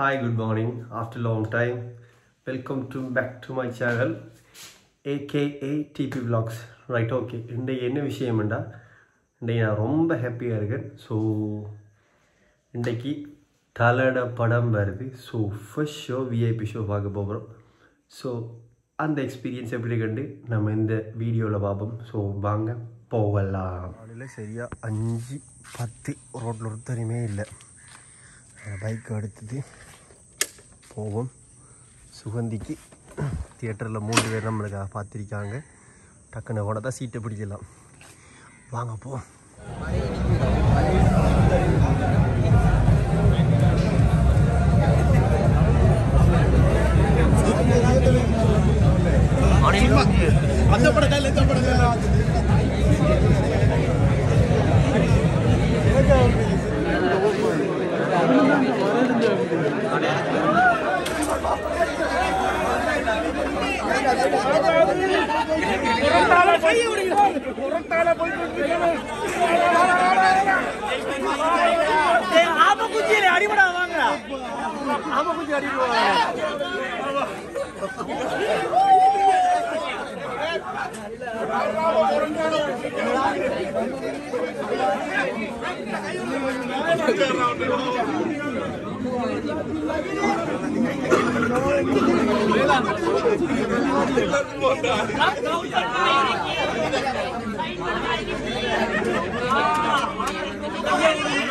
Hi, good morning. After long time, welcome to back to my channel, AKA DP blogs right okay இன்றைக்கு என்ன விஷயம்டா இன்றைக்கு நான் ரொம்ப ஹாப்பியாக இருக்கேன். ஸோ இன்றைக்கு தலட படம் வருது. So first show VIP show பார்க்க போகிறோம். ஸோ அந்த எக்ஸ்பீரியன்ஸ் எப்படி கண்டு நம்ம இந்த வீடியோவில் பார்ப்போம். ஸோ வாங்க போகலாம். காலையில் சரியாக அஞ்சு பத்து ரோட்டில் ஒருத்தருமே இல்லை. பைக் எடுத்துட்டு போவோம் சுகந்திக்கு தியேட்டரில் மூன்று பேர் நம்மளுக்காக பார்த்துருக்காங்க. டக்குன்னு கூட தான் சீட்டை பிடிக்கலாம். வாங்க போ. ஆம குச்சியில அடிபடா வாங்க ஆம அடிபடுவாங்க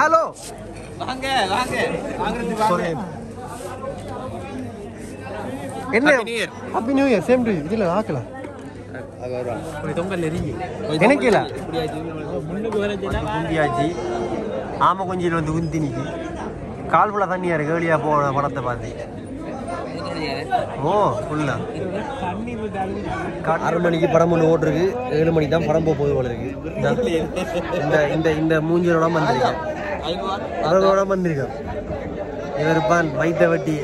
ஹலோ. வாங்க வாங்க. என்ன? Happy new year same to இதில் ஆக்கலாம் எனக்கு குந்தியாச்சு கொஞ்சம் வந்து குந்தி நிக்கி. கால் ஃபுல்லாக தண்ணியா இருக்கு. ஏழியா போன படத்தை பார்த்து. ஓ ஃபுல்லா ஆறு மணிக்கு படம் ஒன்று ஓட்டுருக்கு. ஏழு மணிக்கு தான் படம் போக போகுது போல இருக்கு. இந்த- இந்த இந்த மூஞ்சலோட வந்திருக்கேன். அதோட வந்திருக்கேன் இவர் பான் வைத்த வட்டி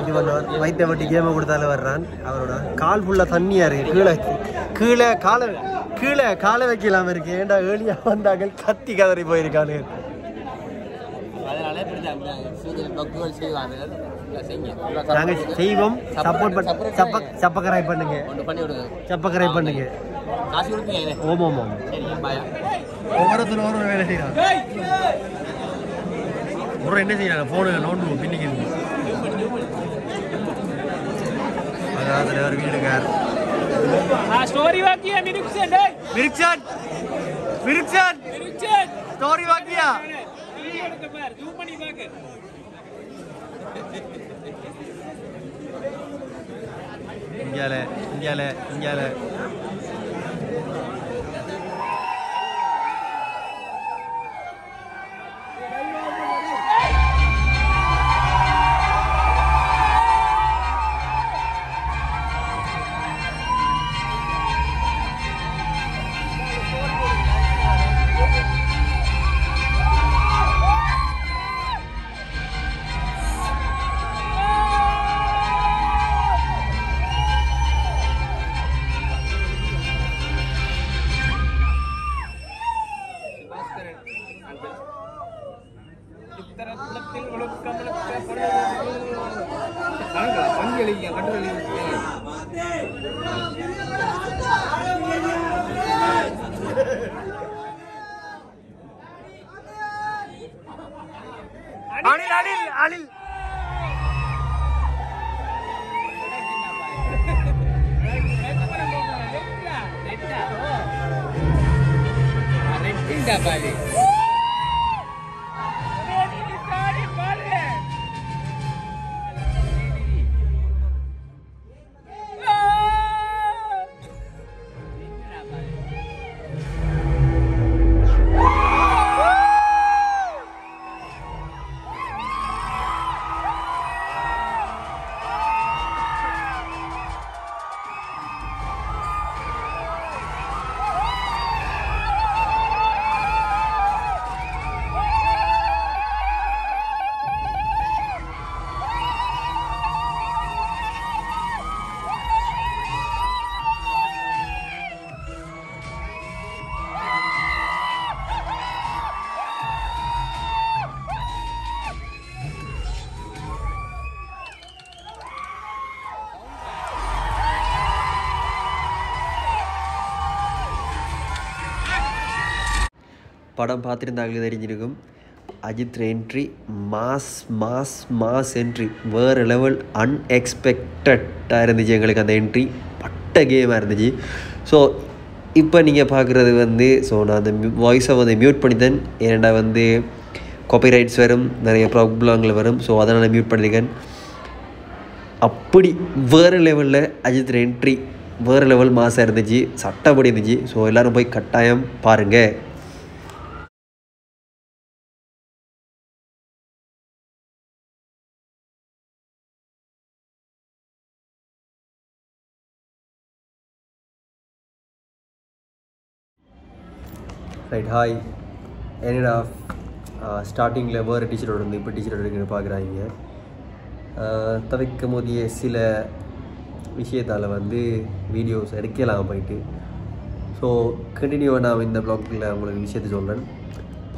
இது பண்ணுவார் வைத்த வட்டி கேமை கொடுத்தாலும் வர்றான் அவரோட கால் ஃபுல்லாக தண்ணியா இருக்கு. கீழே கீழே காலை கீழே காலை வைக்கலாம இருக்கு. ஏன்டா ஏழியா வந்தாங்க கத்தி கதறி செய்வாங்க நாங்க செய்வோம். சப்போர்ட் பண்ண சப்ப சப்பக்கரை பண்ணுங்க. ஒன்று பண்ணி விடுங்க சப்பக்கரை பண்ணுங்க. காசு கொடுப்பீங்க ஒவ்வொருத்தரும் ஒரு வேலை செய்யறாங்க ஒரு என்ன செய்யறாங்க போனு நோண்டு பின்னிக்கு அதாவது ஒரு வீடுக்கார் ஸ்டோரி வாக்கியா மிருக்சன் டேய் மிருக்சன் மிருக்சன் மிருக்சன் ஸ்டோரி வாக்கியா? ஜூம் பண்ணி பாக்க. இந்தியால இந்தியால இந்தியால. இத்தரத்தில் ஒழுக்கமிழக்க பஞ்சு எழுதிங்க கட்டு எழுதிங்க அணில். அணில் அணில். படம் பார்த்துருந்தாங்களே தெரிஞ்சிருக்கும். Ajith entry mass mass mass entry வேறு லெவல் அன்எக்ஸ்பெக்டடாக இருந்துச்சு எங்களுக்கு அந்த என்ட்ரி பட்ட கேமாக இருந்துச்சு. ஸோ இப்போ நீங்கள் பார்க்குறது வந்து ஸோ நான் அந்த வாய்ஸை வந்து மியூட் பண்ணித்தேன் ஏன்னா வந்து காப்பிரைட்ஸ் வரும் நிறைய ப்ராப்ளங்கள் வரும். ஸோ அதை நான் மியூட் பண்ணியிருக்கேன் அப்படி வேறு லெவலில் அஜித் என்ட்ரி வேறு லெவல் மாசாக இருந்துச்சு. சட்டப்படி இருந்துச்சு. ஸோ எல்லோரும் போய் கட்டாயம் பாருங்கள் ரைட் ஹாய் என்னடா ஸ்டார்டிங்கில் வேறு டீச்சரோட இருந்து இப்போ டீச்சரோட இருக்குன்னு பார்க்குறாங்க தவிர்க்க போதிய சில விஷயத்தால் வந்து வீடியோஸ் எடுக்கலாம் போயிட்டு. ஸோ கண்டினியூவாக நான் இந்த பிளாக்கில் உங்களுக்கு விஷயத்தை சொல்கிறேன்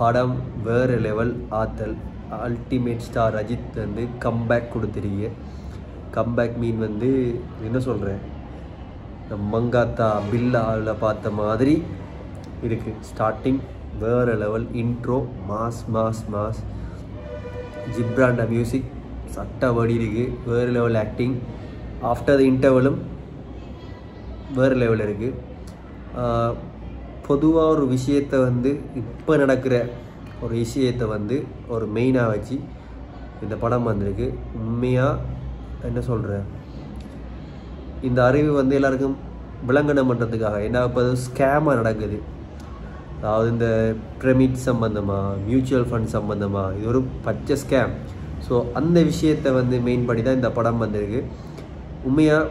படம் வேறு லெவல் ஆத்தல் அல்டிமேட் ஸ்டார் அஜித் வந்து கம்பேக் கொடுத்துருக்கீங்க. கம்பேக் மீன் வந்து என்ன சொல்கிறேன் மங்காத்தா பில்லாவில் பார்த்த மாதிரி இருக்குது ஸ்டார்டிங் வேறு level intro mass mass mass ஜிப்ராண்ட music சட்ட வடி இருக்குது வேறு லெவல் ஆக்டிங் ஆஃப்டர் த இன்டர்வலும் வேறு லெவல் இருக்குது பொதுவாக ஒரு விஷயத்தை வந்து இப்போ நடக்கிற ஒரு விஷயத்தை வந்து ஒரு மெயினாக வச்சு இந்த படம் வந்திருக்கு. உண்மையாக என்ன சொல்கிறேன் இந்த அறிவு வந்து எல்லாருக்கும் விளங்கனம் பண்ணுறதுக்காக ஏன்னா இப்போ அது ஸ்கேமாக நடக்குது. அதாவது இந்த பிரமிட் சம்மந்தமாக மியூச்சுவல் ஃபண்ட் சம்மந்தமாக இது ஒரு பச்சை ஸ்கேம் ஸோ அந்த விஷயத்தை வந்து மெயின் பண்ணி தான் இந்த படம் வந்திருக்கு. உண்மையாக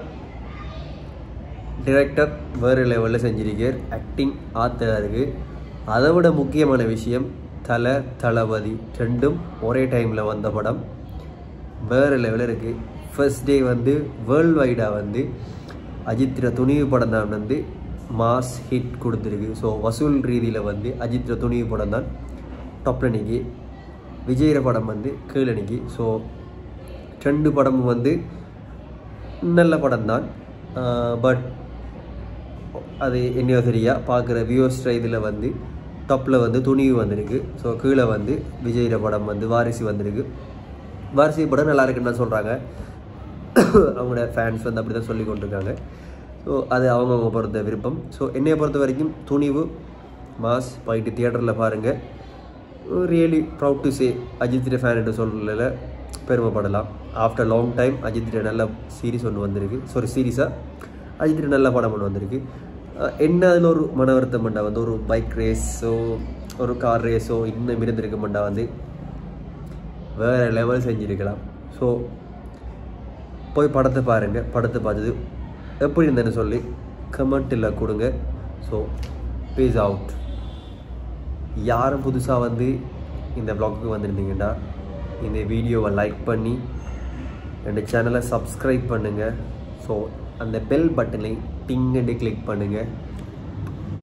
டிரெக்டர் வேறு லெவலில் செஞ்சிருக்கார். ஆக்டிங் ஆத்தராக இருக்குது அதை விட முக்கியமான விஷயம் தலை தளபதி ரெண்டும் ஒரே டைமில் வந்த படம். வேறு லெவலில் இருக்குது ஃபர்ஸ்ட் டே வந்து வேர்ல்டு வைடாக வந்து அஜித்திர துணிவு படம் தான் வந்து மாஸ் ஹிட் கொடுத்துருக்கு. ஸோ வசூல் ரீதியில் வந்து அஜித்திர துணிவு படம் தான் டாப்ல விஜயர படம் வந்து கீழனிக்கு ஸோ ரெண்டு படமும் வந்து நல்ல படம் தான். பட் அது என்னையோ சரியாக பார்க்குற வியூஸ் இதில் வந்து டப்பில் வந்து துணிவு வந்திருக்கு. ஸோ கீழே வந்து விஜயிர படம் வந்து வாரிசு வந்திருக்கு. வாரிசு படம் நல்லா இருக்குன்னு சொல்கிறாங்க அவங்களோட ஃபேன்ஸ் வந்து அப்படி தான் சொல்லி கொண்டிருக்காங்க. ஸோ அது அவங்கவுங்க பொறுத்த விருப்பம். ஸோ என்னையை பொறுத்த வரைக்கும் துணிவு மாஸ் போயிட்டு தியேட்டரில் பாருங்கள் really proud to say Ajith fan என்று சொல்லல பெருமைப்படலாம். ஆஃப்டர் லாங் டைம் அஜித் நல்ல சீரிஸ் ஒன்று வந்திருக்கு. சாரி சீரீஸாக அஜித் நல்ல படம் ஒன்று வந்திருக்கு. என்ன அதில் ஒரு மன வருத்தம் பண்ணா வந்து ஒரு பைக் ரேஸோ ஒரு கார் ரேஸோ இன்னும் இருந்திருக்க மாட்டா வந்து வேறு லெவல் செஞ்சுருக்கலாம். ஸோ போய் படத்தை பாருங்கள் படத்தை பார்த்தது எப்படி இருந்தேன்னு சொல்லி கமெண்ட்டில் கொடுங்க. ஸோ பீஸ் அவுட் யாரும் புதுசாக வந்து இந்த ப்ளாக்கு வந்திருந்தீங்கன்னா இந்த வீடியோவை லைக் பண்ணி ரெண்டு சேனலை சப்ஸ்கிரைப் பண்ணுங்கள் ஸோ அந்த பெல் பட்டனை டிங்கண்டு கிளிக் பண்ணுங்கள்